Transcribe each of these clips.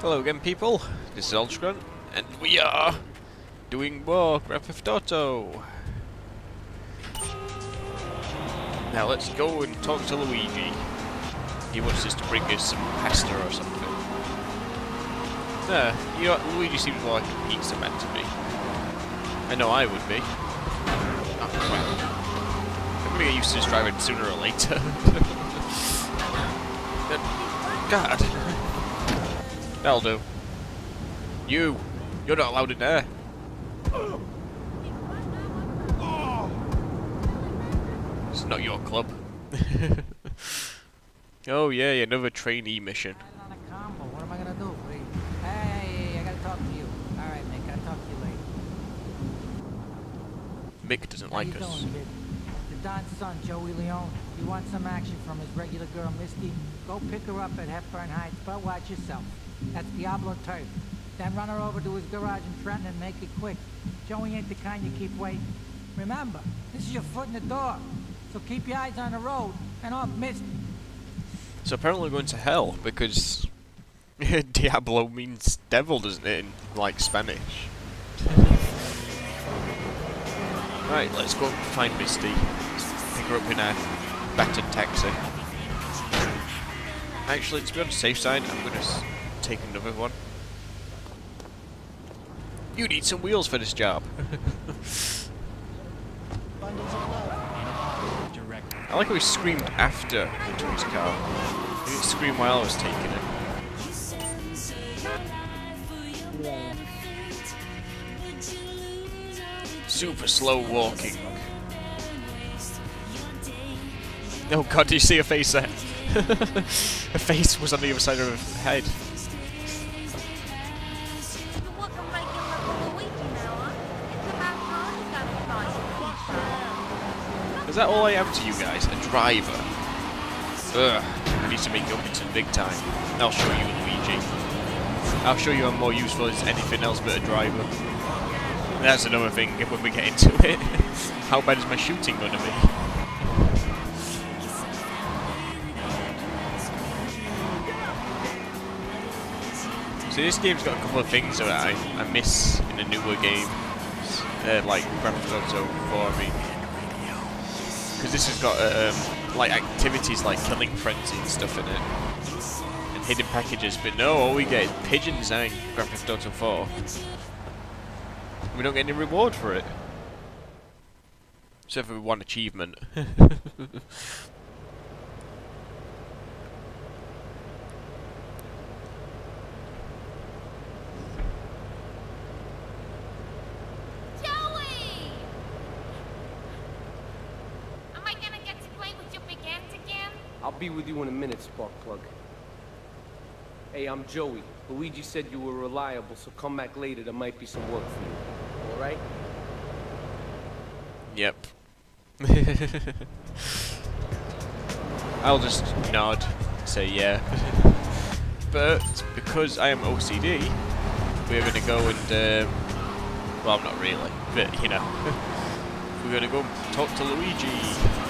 Hello again people, this is Ultron, and we are doing more Grand Theft Auto. Now let's go and talk to Luigi. He wants us to bring us some pasta or something. Nah, you know Luigi seems like a pizza man to me. I know I would be. Oh. I'm gonna get used to this driving sooner or later. God. That'll do. You! You're not allowed in there. It's not your club. oh yeah, another trainee mission. on a combo. What am I gonna do? Hey, I gotta talk to you. All right, Nick. I'll talk to you later. Mick doesn't How like you us. doing, kid? The Don's son, Joey Leone. You want some action from his regular girl, Misty? Go pick her up at Hepburn Heights, but watch yourself. That's Diablo Turf. Then run her over to his garage in Trenton and make it quick. Joey ain't the kind you keep waiting. Remember, this is your foot in the door. So keep your eyes on the road and off Misty. So apparently we're going to hell because Diablo means devil, doesn't it, in like Spanish? right, let's go find Misty. Pick her up in a battered taxi. Actually, to be on the safe side, I'm going to take another one. You need some wheels for this job. I like how he screamed after he took his car. He didn't scream while I was taking it. Super slow walking. Oh god, do you see her face there? her face was on the other side of her head. Is that all I am to you guys? A driver? Ugh, I need to make Gilpington big time. I'll show you, Luigi. I'll show you I'm more useful as anything else but a driver. That's another thing when we get into it. How bad is my shooting going to be? So this game's got a couple of things that I, I miss in the newer games, uh, like Grand Theft Auto 4, I mean. Because this has got um, like activities like killing frenzy and stuff in it, and hidden packages. But no, all we get is pigeons now in Grand Theft Auto 4. We don't get any reward for it, except for one achievement. Joey! Am I gonna get to play with your big ants again? I'll be with you in a minute, Sparkplug. Hey, I'm Joey. Luigi said you were reliable, so come back later. There might be some work for you. All right? Yep. I'll just nod, say yeah. but because I am OCD, we're gonna go and um, well, I'm not really, but you know, we're gonna go talk to Luigi.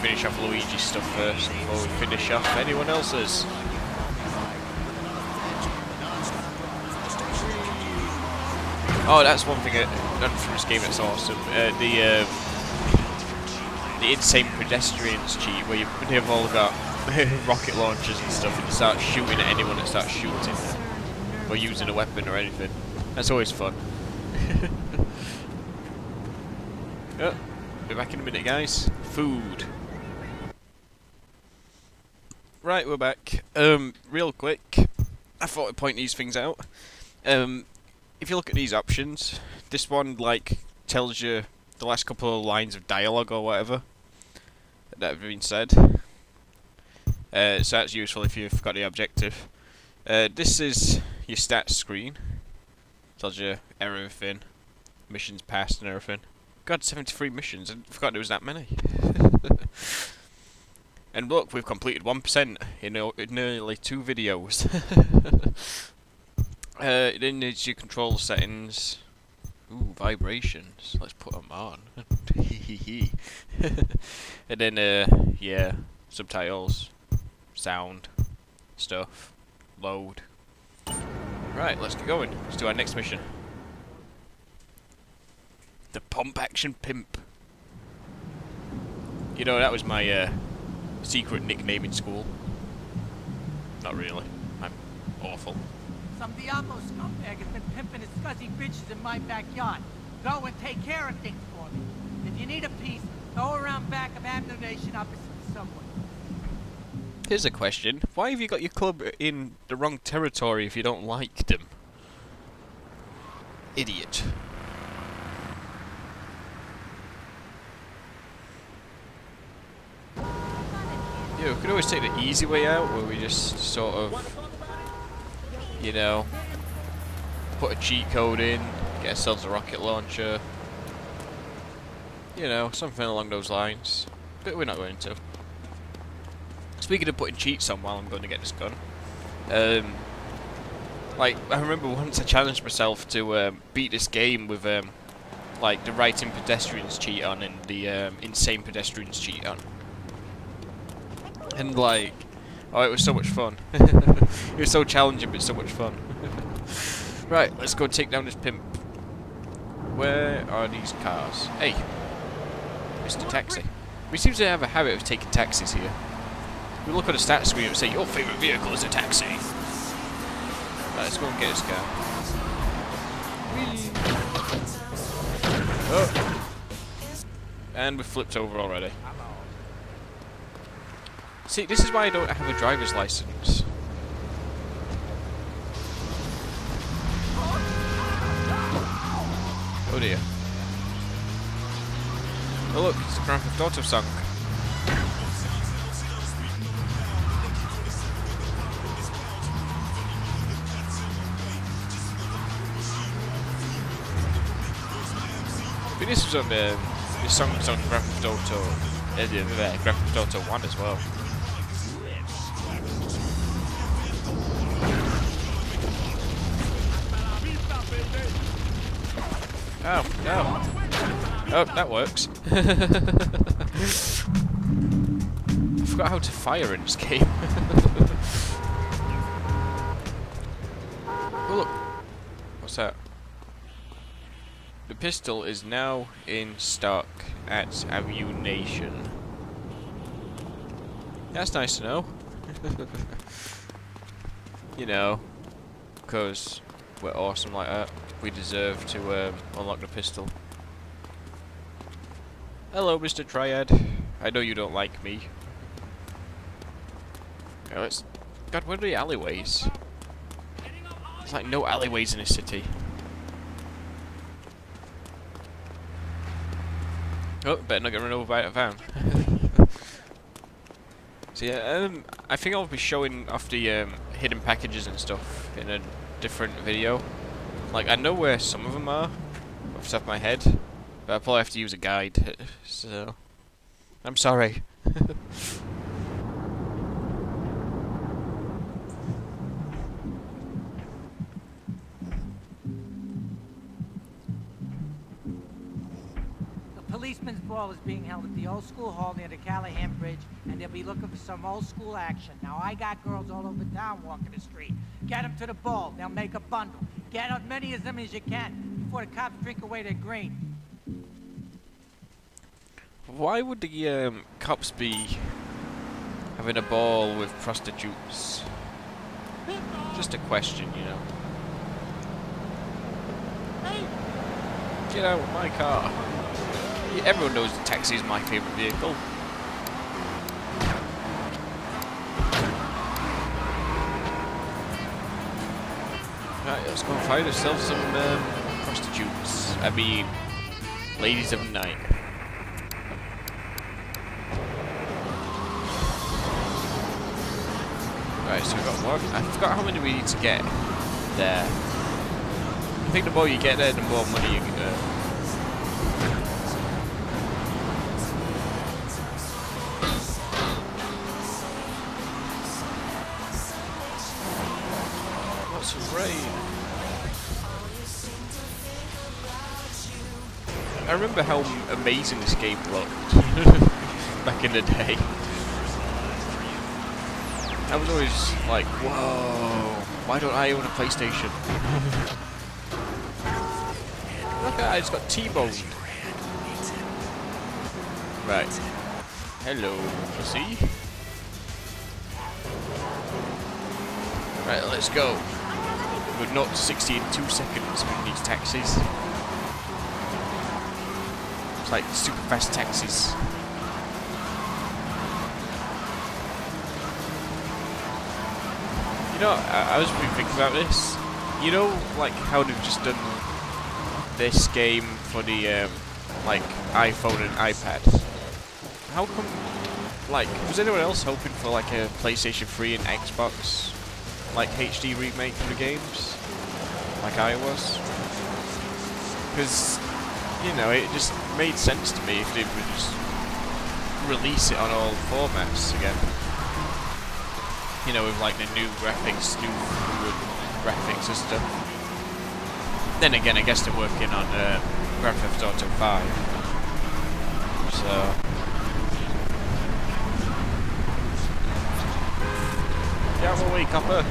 Finish off Luigi's stuff first before we finish off anyone else's. Oh, that's one thing uh, done from this game that's awesome. Uh, the um, the insane pedestrians cheat, where you they've all got rocket launchers and stuff, and start shooting at anyone that starts shooting or using a weapon or anything. That's always fun. oh, be back in a minute, guys. Food. Right, we're back. Um, real quick, I thought I'd point these things out. Um, if you look at these options, this one like tells you the last couple of lines of dialogue or whatever that have been said. Uh, so that's useful if you've got the objective. Uh, this is your stats screen. Tells you everything, missions passed and everything. God, 73 missions. I forgot there was that many. and look, we've completed 1% in, in nearly two videos. Uh, your control settings. Ooh, vibrations. Let's put them on. and then, uh, yeah, subtitles, sound, stuff. Load. Right, let's get going. Let's do our next mission. The Pump Action Pimp. You know, that was my uh, secret nickname in school. Not really. I'm awful. Some Diablo scumbag has been pimping his scuzzy bitches in my backyard. Go and take care of things for me. If you need a piece, go around back of Ammu-Nation opposite the subway. Here's a question. Why have you got your club in the wrong territory if you don't like them? Idiot. Yeah, we could always take the easy way out where we just sort of, you know, put a cheat code in, get ourselves a rocket launcher. You know, something along those lines. But we're not going to. Speaking of putting cheats on while I'm going to get this gun, um, like I remember once I challenged myself to um, beat this game with um, like the writing pedestrians cheat on and the um, insane pedestrians cheat on, and like, oh, it was so much fun. it was so challenging, but so much fun. right, let's go take down this pimp. Where are these cars? Hey, Mr. Taxi. We seem to have a habit of taking taxis here. We look at a stat screen and say, your favourite vehicle is a taxi. Right, let's go and get this car. Oh. And we've flipped over already. See, this is why I don't have a driver's license. Oh dear. Oh look, it's a Grand Theft Auto song. Think this was on the this song was on Grand Theft Auto, uh, the, Grand Theft Auto One as well. Oh no! Oh, that works. I forgot how to fire in this game. oh look, what's that? The pistol is now in stock at Ammu-Nation. That's nice to know. you know, because we're awesome like that. We deserve to um, unlock the pistol. Hello, Mr. Triad. I know you don't like me. Oh, it's... God, where are the alleyways? There's like no alleyways in this city. Oh, better not get run over by a van. so yeah, um, I think I'll be showing off the um, hidden packages and stuff in a different video. Like, I know where some of them are, off the top of my head, but I probably have to use a guide, so... I'm sorry. being held at the old school hall near the Callahan Bridge, and they'll be looking for some old school action. Now, I got girls all over town walking the street. Get them to the ball. They'll make a bundle. Get as many of them as you can before the cops drink away their green. Why would the um, cops be having a ball with prostitutes? Just a question, you know. Hey. Get out of my car. Everyone knows the taxi is my favourite vehicle. Right, let's go find ourselves some um, prostitutes. I mean, ladies of night. Right, so we've got one. I forgot how many we need to get there. I think the more you get there, the more money you can earn. I remember how amazing this game looked back in the day. I was always like, whoa, why don't I own a PlayStation? Look at that, I just got T-boned. Right. Hello, pussy. Right, let's go. We're not 60 in two seconds with these taxis. Like super fast taxis. You know, I, I was really thinking about this. You know, like how they've just done this game for the um, like iPhone and iPad. How come? Like, was anyone else hoping for like a PlayStation 3 and Xbox like HD remake of the games, like I was? Because you know, it just made sense to me if they would just release it on all formats again. You know, with like the new graphics, new fluid graphics and stuff. Then again, I guess they're working on uh, Grand Theft Auto 5. So. Get out of the way, copper!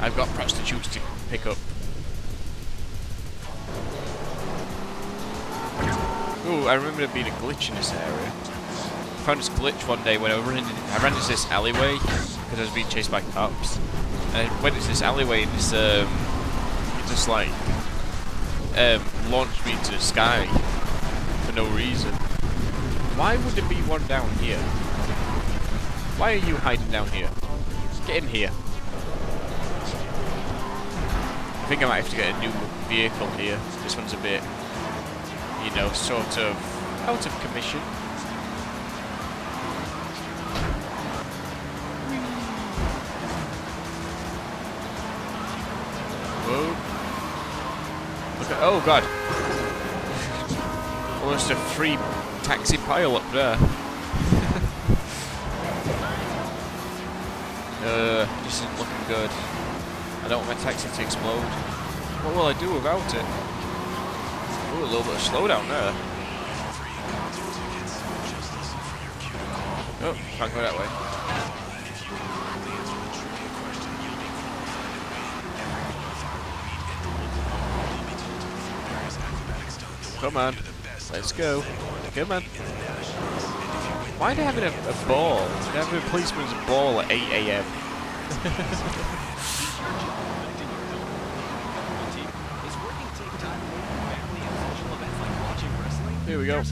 I've got prostitutes to pick up. Ooh, I remember there being a glitch in this area. I found this glitch one day when I ran, in, I ran into this alleyway because I was being chased by cops. And I went into this alleyway and this, um, it just like, um, launched me into the sky for no reason. Why would there be one down here? Why are you hiding down here? Get in here. I think I might have to get a new vehicle here. This one's a bit you know, sort of out of commission. Look at, oh god. Almost a free taxi pile up there. uh, this isn't looking good. I don't want my taxi to explode. What will I do without it? Ooh, a little bit of slowdown there. Oh, can't go that way. Come on. Let's go. Come on. Why are they having a, a ball? They're having a policeman's ball at 8 a.m. Here we go. I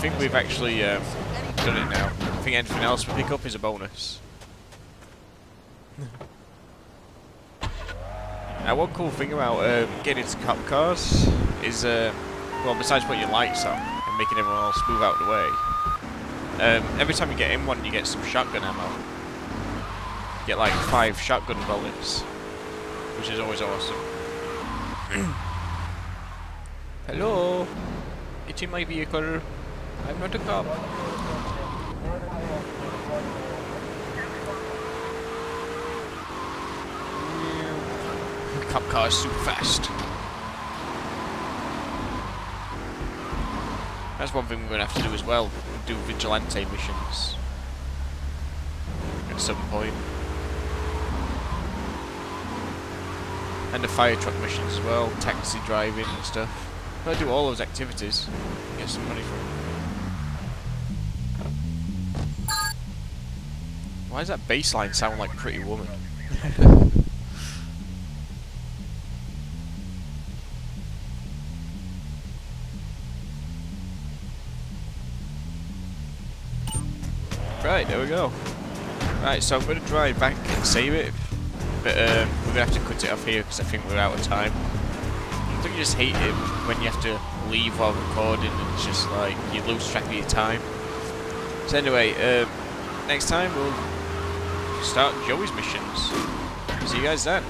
think we've actually um, done it now. I think anything else we pick up is a bonus. now one cool thing about um, getting into cop cars is, uh, well besides putting your lights on and making everyone else move out of the way, um, every time you get in one you get some shotgun ammo. You get like five shotgun bullets, which is always awesome. Hello? It's in my vehicle. I'm not a cop. Cop car is super fast. That's one thing we're going to have to do as well. Do vigilante missions. At some point. And the fire truck missions as well. Taxi driving and stuff. If I do all those activities, get some money it. Why does that bass line sound like Pretty Woman? right, there we go. Right, so I'm going to drive back and save it, but um, we're going to have to cut it off here because I think we're out of time. Don't you just hate it when you have to leave while recording and it's just like you lose track of your time? So anyway, um, next time we'll start Joey's missions. See you guys then.